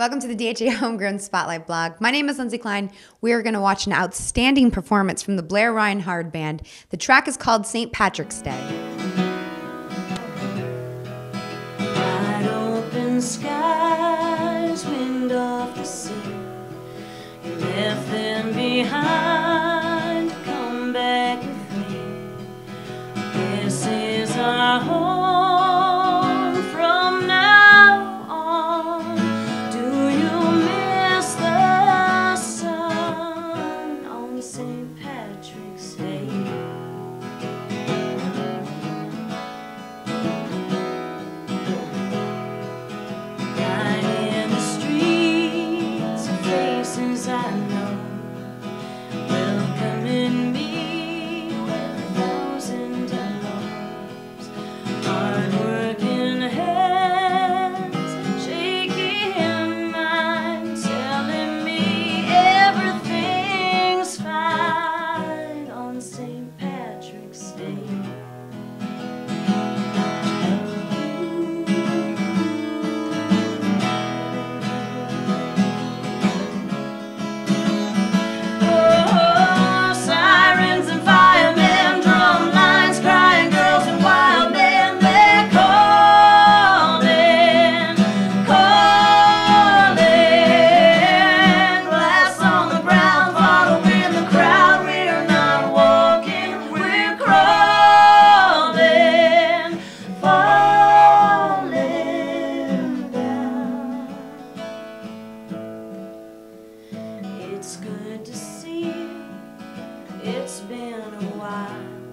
Welcome to the DHA Homegrown Spotlight blog. My name is Lindsay Klein. We are going to watch an outstanding performance from the Blaire Reinhard Band. The track is called St. Patrick's Day. Wide open skies, wind off the sea, left them behind. Amen. it's been a while.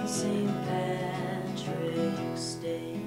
St. Patrick's Day.